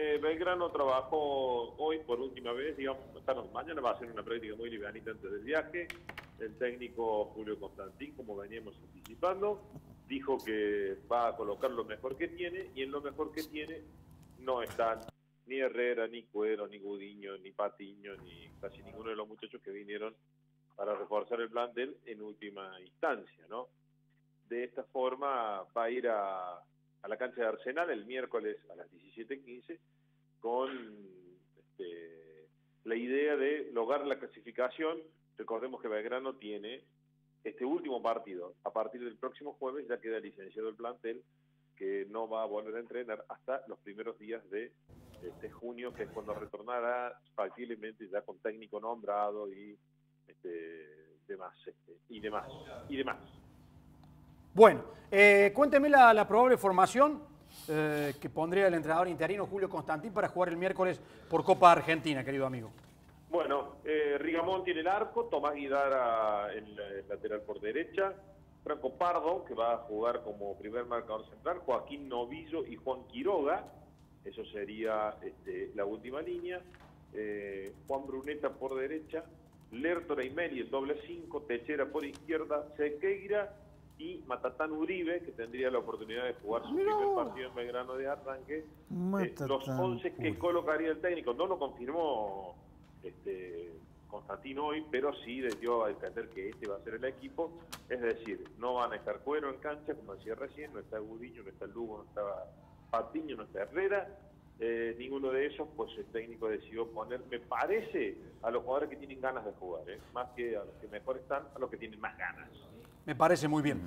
eh, Belgrano trabajó hoy por última vez, digamos, mañana va a ser una práctica muy livianita antes del viaje. El técnico Julio Constantín, como veníamos anticipando, dijo que va a colocar lo mejor que tiene y en lo mejor que tiene no están ni Herrera, ni Cuero, ni Gudiño, ni Patiño, ni casi ninguno de los muchachos que vinieron para reforzar el plantel en última instancia, ¿no? De esta forma va a ir a, a la cancha de Arsenal el miércoles a las 17.15 con este, la idea de lograr la clasificación. Recordemos que Belgrano tiene este último partido. A partir del próximo jueves ya queda licenciado el plantel que no va a volver a entrenar hasta los primeros días de este junio, que es cuando retornará factiblemente ya con técnico nombrado y este, demás, este, y demás, y demás. Bueno, eh, cuénteme la, probable formación eh, que pondría el entrenador interino Julio Constantín para jugar el miércoles por Copa Argentina, querido amigo. Bueno, eh, Rigamón tiene el arco, Tomás Guidara el, el lateral por derecha, Franco Pardo, que va a jugar como primer marcador central, Joaquín Novillo y Juan Quiroga, eso sería este, la última línea, eh, Juan Bruneta por derecha, Lertora y Meli el doble 5, Techera por izquierda, Sequeira y Matatán Uribe, que tendría la oportunidad de jugar su primer partido en Belgrano de arranque. Eh, los 11 que colocaría el técnico, no lo confirmó este, Constantino hoy, pero sí dio a entender que este va a ser el equipo. Es decir, no van a estar Cuero en cancha, como decía recién, no está Gudiño, no está Lugo, no está Patiño, no está Herrera. Eh, ninguno de esos, pues el técnico decidió poner, me parece, a los jugadores que tienen ganas de jugar, ¿eh? más que a los que mejor están, a los que tienen más ganas. Me parece muy bien.